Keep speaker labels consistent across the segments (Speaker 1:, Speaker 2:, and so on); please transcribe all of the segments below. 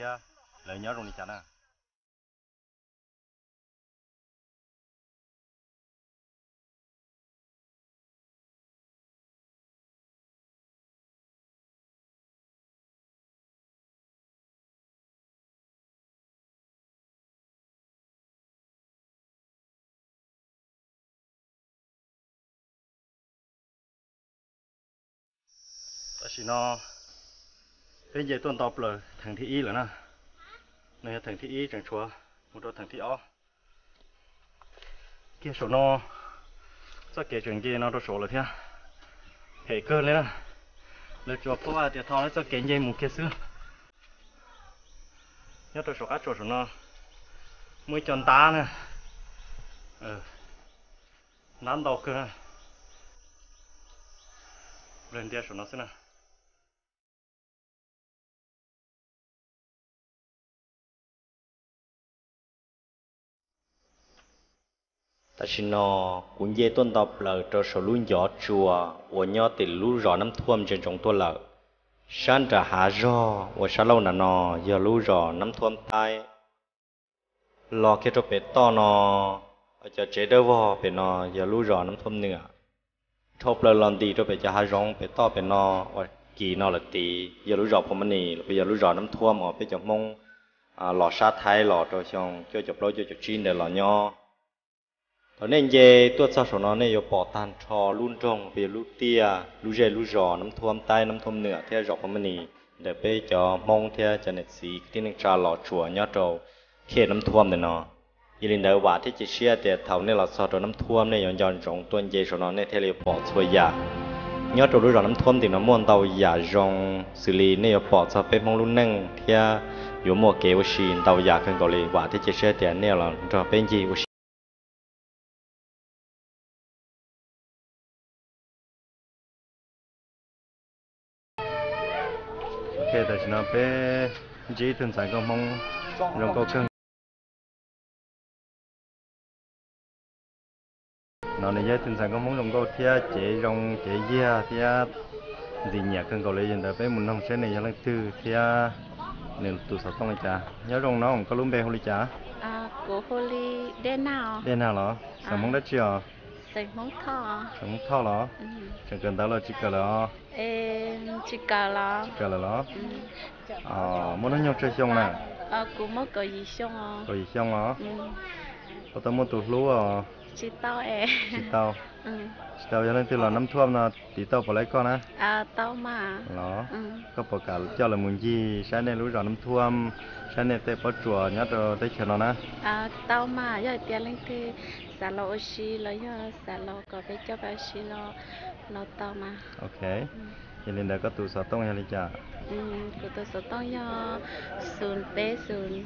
Speaker 1: thia lời nhớ rồi đi chả nè ta chỉ nó bây giờ tuần tập là thằng thị y rồi nè này thằng thị y chẳng chúa một đôi thằng thị O, kia số nó. Sao kia chuyện kia nó đôi số là thế? Hệ cơ lên nè lấy chúa phố à thì thằng nó sao kia dây một kia xưa? Nhớ đôi số cá chỗ số nó. Mới chọn ta nè. Ờ. Nán đầu cơ nè lên dia số nó xem nè. Ta xin nó cũng dễ tuân tập là cho số luôn gió chùa và nhớ từ lũ rõ năm thuâm trên trong tôi là sáng trả hạ rõ và sáng lâu là nó giờ lũ rõ năm thuâm tai? Lo cái cho bé to nó ở chợ chế đâu vò bé nó giờ lũ rõ năm thuâm nữa. Thộp là lần đi cho bé cho hạ rong bé to bé nó và kỳ nó là tí giờ lũ rõ phong này bây giờ lũ rõ năm thuâm ở bé cho mông. À lò sát thái lò cho xong cho chụp lối cho chụp chín để lò nho nên về tuột sao nó này yo bỏ tan trò, luôn trồng về lú tia lú dê lú giò nắm thua tay nắm thua nửa, theo dọc mà nì để bê cho mong theo cho nét xí, cái năng trà lọ chùa nhớ trầu khi nắm thua để nó. Y linh đời quả thì chỉ xia để thầu nên là sao trò nắm thua này yon yon rong tuần về sao nó này theo yo bỏ xuôi giả nhớ trầu lú giò nắm thua thì nó muốn tàu giả rong, xử lý này bỏ sao bê mong luôn nâng, theo yo mua kế xin tàu giả cần cầu lì quả thì chỉ xia để này là trò bên gì ok tại nó bé chỉ thường sản công mong rong câu cưng nó này dễ thường sản công mong rong câu thia chế rong chế dia thia gì nhẹ cưng cầu lấy dân đó bé muốn nông sẽ này cho lần tư thia nên tụ sáu tông cha nhớ rong nó không có lúm bè holi cha
Speaker 2: à của holi đen nào
Speaker 1: đen nào đó sản mong đất chưa
Speaker 2: sản mong thọ
Speaker 1: sản mong thọ đó chẳng cần đó là chỉ cần là
Speaker 2: em chỉ cả là
Speaker 1: chỉ cần là đó ờ muốn nó nhau chơi xong nè
Speaker 2: à cũng mất có gì xong à
Speaker 1: có gì xong đó có tao muốn tụt lúa à
Speaker 2: chỉ tao em
Speaker 1: chỉ tao.
Speaker 2: Ừ.
Speaker 1: Chỉ tao cho nên từ là năm thuốc nó tí tao bỏ lấy con á.
Speaker 2: À tao mà.
Speaker 1: Đó
Speaker 2: ừ.
Speaker 1: Có bỏ cả cho là muốn gì sáng nay lúa rồi năm thuốc sáng nay tao bỏ chùa nhớ rồi tới chờ nó nè
Speaker 2: à tao mà giờ tiền lên thì xả lô xí lo giờ xả lô có phải cho bao xí lo lo tao mà.
Speaker 1: Ok. Cho nên là có tụ sáu tông hay là chả
Speaker 2: ừ tôi số tao giờ sườn bé sườn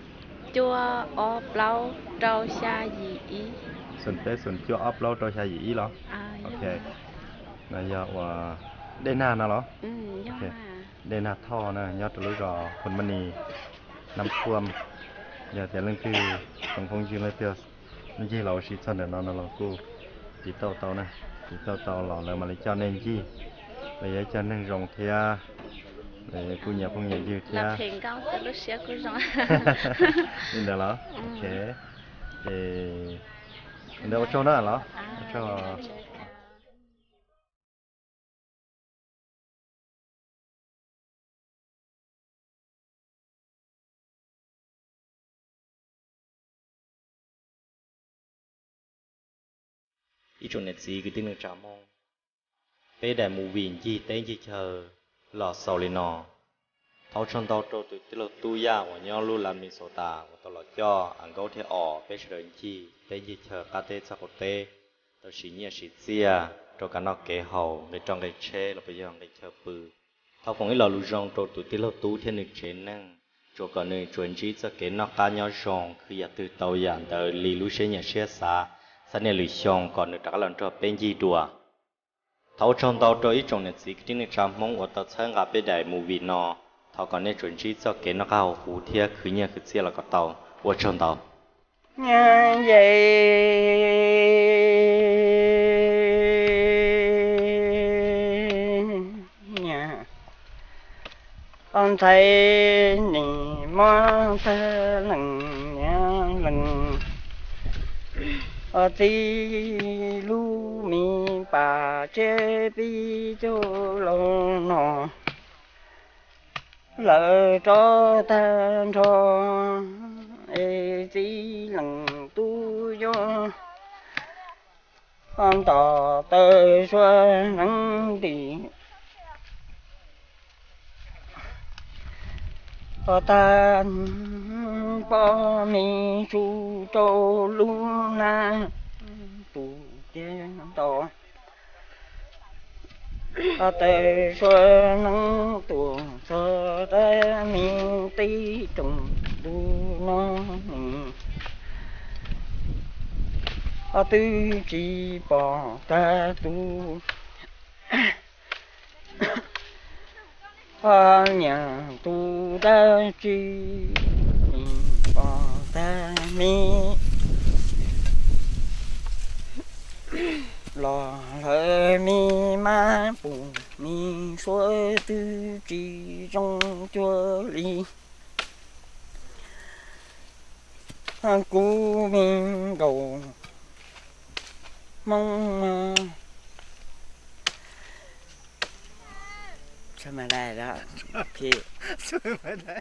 Speaker 2: chua o plau rau xa gì ý
Speaker 1: sun pe sun chưa upload cho xài gì lo. Ok. Này giờ và đây na
Speaker 2: nó lo.
Speaker 1: Ok. Đây na thò nè nhớ từ lúc rò phần mình nì năm cuom giờ thì lên kia còn phong chưa lên kia nên chỉ lâu xịt chân để nó nó lo cô. Chỉ tàu tàu nè. Chỉ tàu tàu lo là mà lấy cho nên chi. Lấy cho nên rồng thì để cô nhà phong nhà gì thì
Speaker 2: là thành công từ lúc xưa cô rồng.
Speaker 1: Nên đó ok. Để đó cho nó là cho ít chỗ này gì cái tin được trả mong bé đại mù vìn chi tên chi chờ lò sầu lên nọ thấu chân tàu trâu từ từ tu ya và nhau lu làm mi sổ tà và tàu lò cho ăn gấu thế ỏ bé sợi chi tế di chờ cá tế sao cổ tê. Tớ sĩ nhẹ sĩ xia cho cả nó kế hầu để trong cái chê là bây giờ để chờ bự. Thao cũng ít là lù rong cho tụi tí lâu tú thiên được chế năng. Cho cả nơi chuẩn trí cho kể nó cá nhau rong khi giờ từ tàu giản tờ lì lù xe nhẹ xe xa sa nè lì xong còn được trả lần cho bên di đùa. Thao trong tàu cho ít trong nè sĩ cái nè trăm mong ở tàu sang gặp bên đại mù vì nó. Thao còn nơi chuẩn trí cho kể nó cao phú thiên cứ nhẹ cứ xe là có tàu. Ở trong tàu
Speaker 3: vậy nhà con thấy nỉ mơ thơ lần nhà lần ở ti lu mi bà chế bi cho lo nọ lỡ cho ta cho ê, chỉ lần tu cho an tỏ tơ xua nắng đi có ta có mi su tô lu na. Tu tiên tỏ có tê xua nắng tu sơ tê mi tí trùng a tư chỉ bỏ ta tu. A nhà tu ta chi bỏ ta mi. Lò lỡ mi ma bù mi xuôi tư chi trong chua ly cú minh cầu mong sao mà đây đó?
Speaker 4: Chị sao mà đây